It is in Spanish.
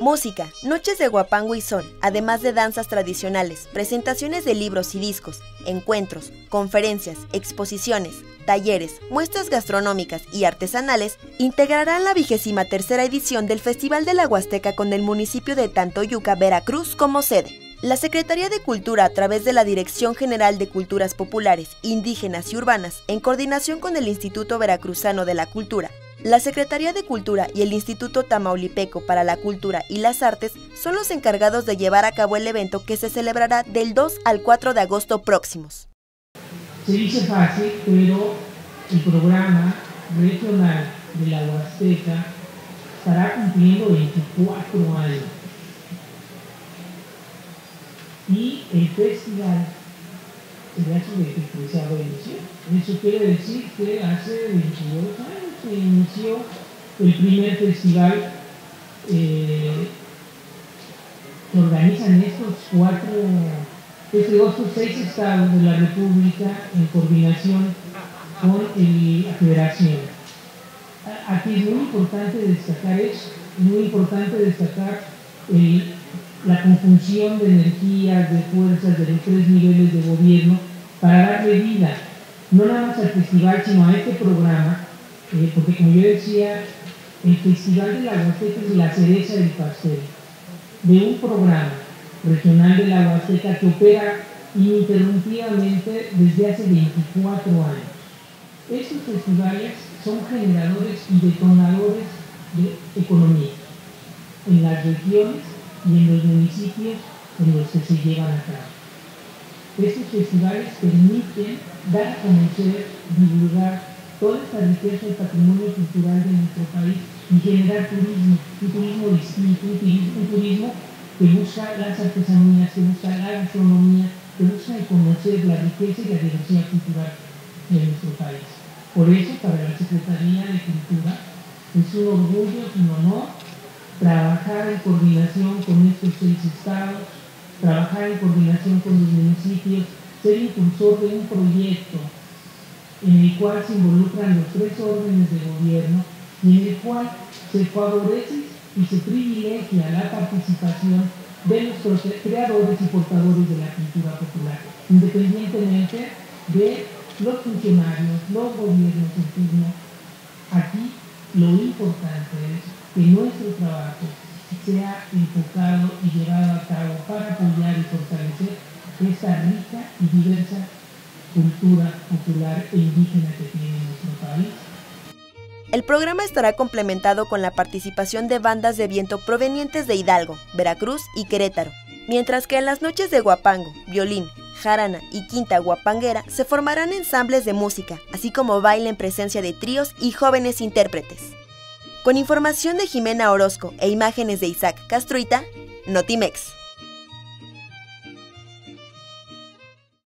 Música, noches de guapango y sol, además de danzas tradicionales, presentaciones de libros y discos, encuentros, conferencias, exposiciones, talleres, muestras gastronómicas y artesanales, integrarán la vigésima tercera edición del Festival de la Huasteca con el municipio de Tantoyuca, Veracruz como sede. La Secretaría de Cultura, a través de la Dirección General de Culturas Populares, Indígenas y Urbanas, en coordinación con el Instituto Veracruzano de la Cultura, la Secretaría de Cultura y el Instituto Tamaulipeco para la Cultura y las Artes son los encargados de llevar a cabo el evento que se celebrará del 2 al 4 de agosto próximos. Se dice fácil, pero el programa regional de la Huasteca estará cumpliendo 24 años. Y el festival será su 23 edición. Eso quiere decir que hace 22 años se inició el primer festival eh, que organizan estos cuatro, estos seis estados de la República en coordinación con la Federación. Aquí es muy importante destacar eso, es muy importante destacar la conjunción de energías, de fuerzas de los tres niveles de gobierno para darle vida, no nada más al festival, sino a este programa eh, porque como yo decía, el Festival de la Huasteca es la cereza del pastel de un programa regional de la Huasteca que opera ininterrumpidamente desde hace 24 años. Estos festivales son generadores y detonadores de economía en las regiones y en los municipios en los que se llevan a cabo. Estos festivales permiten dar a conocer, divulgar toda esta riqueza y patrimonio cultural de nuestro país y generar turismo, un turismo distinto, un turismo, que busca las artesanías, que busca la gastronomía, que busca conocer la riqueza y la diversidad cultural de nuestro país. Por eso, para la Secretaría de Cultura, es un orgullo, es un honor trabajar en coordinación con estos seis estados, trabajar en coordinación con los municipios, ser impulsor de un proyecto en el cual se involucran los tres órdenes de gobierno y en el cual se favorece y se privilegia la participación de los creadores y portadores de la cultura popular, independientemente de los funcionarios, los gobiernos en turno. Aquí lo importante es que nuestro trabajo sea enfocado y llevado a cabo para apoyar y fortalecer esta rica y diversa cultura popular e indígena que tiene nuestro país. El programa estará complementado con la participación de bandas de viento provenientes de Hidalgo, Veracruz y Querétaro, mientras que en las noches de guapango, violín, jarana y quinta guapanguera se formarán ensambles de música, así como baile en presencia de tríos y jóvenes intérpretes. Con información de Jimena Orozco e imágenes de Isaac Castruita, Notimex.